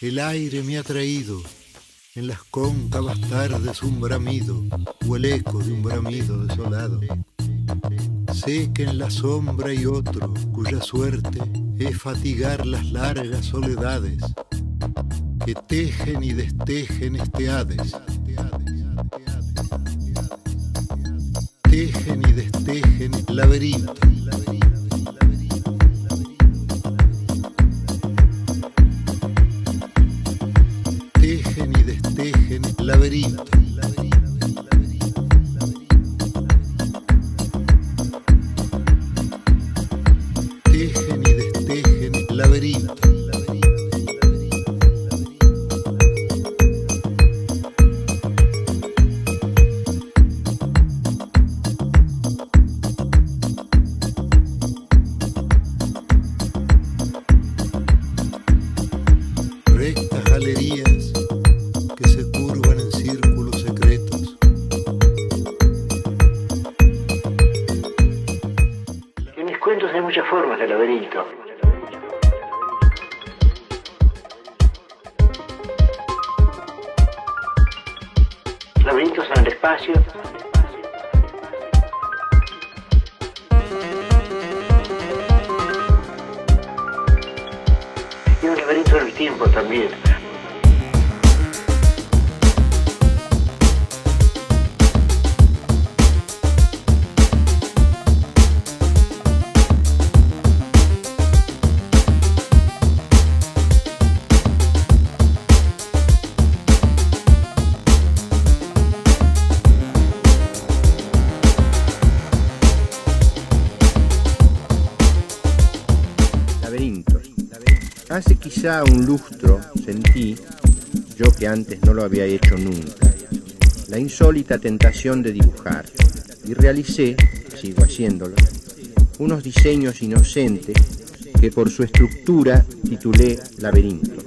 el aire me ha traído en las cóncavas tardes un bramido o el eco de un bramido desolado. Sé que en la sombra hay otro cuya suerte es fatigar las largas soledades que tejen y destejen este Hades. Tejen y destejen el laberinto. Destejen el laberinto. Muchas formas de laberinto. Laberintos en el espacio. Y un laberinto en el tiempo también. Un lustro sentí, yo que antes no lo había hecho nunca, la insólita tentación de dibujar y realicé, sigo haciéndolo, unos diseños inocentes que por su estructura titulé Laberinto.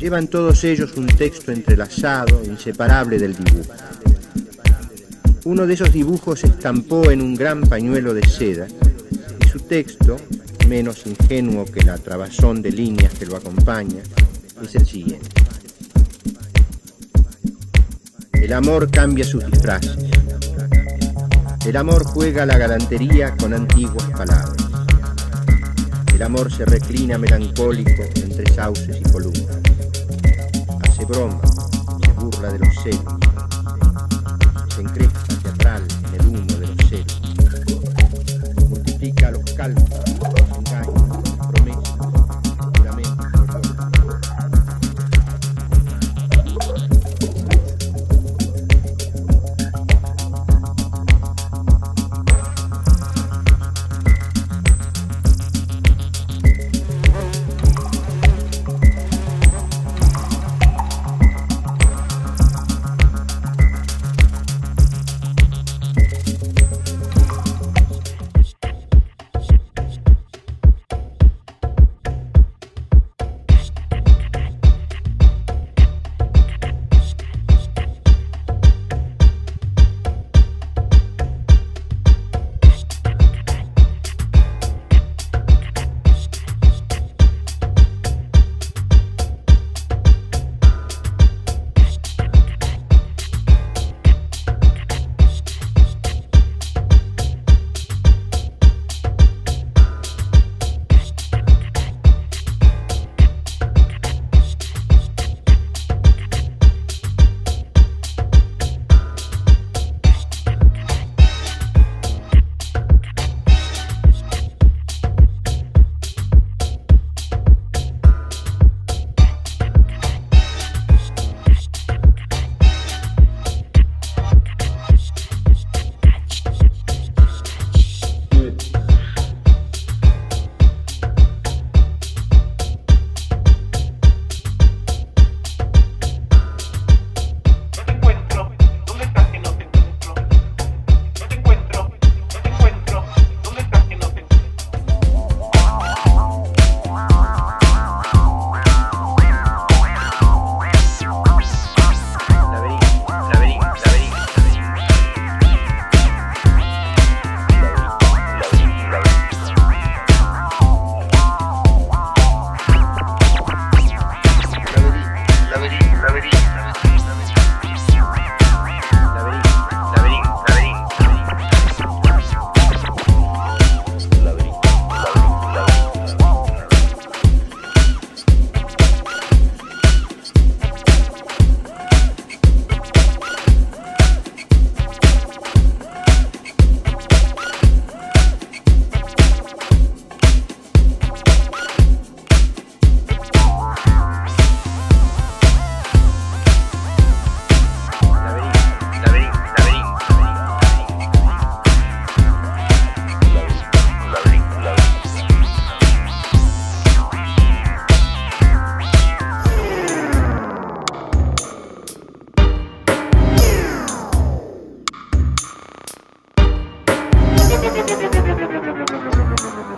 Llevan todos ellos un texto entrelazado, inseparable del dibujo. Uno de esos dibujos se estampó en un gran pañuelo de seda y su texto, menos ingenuo que la trabazón de líneas que lo acompaña, es el siguiente. El amor cambia sus disfraces. El amor juega la galantería con antiguas palabras. El amor se reclina melancólico entre sauces y columnas. Hace broma, se burla de los celos. Se encrespa teatral en el humo de los celos. Multiplica los cálculos,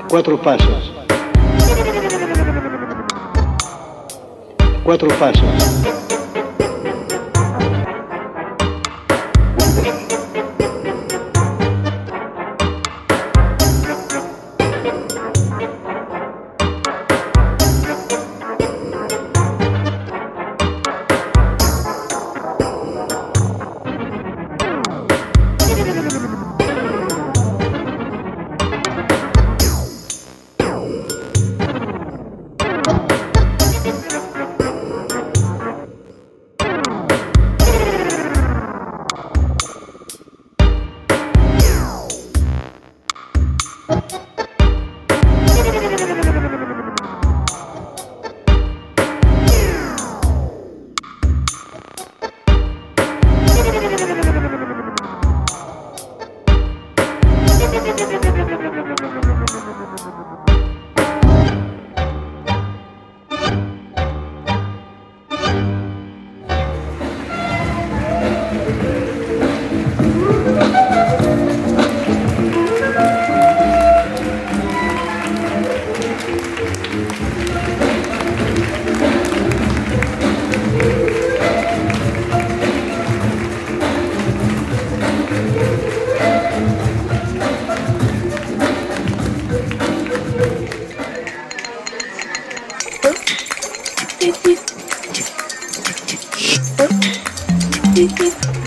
Cuatro pasos. Cuatro pasos. Beep beep.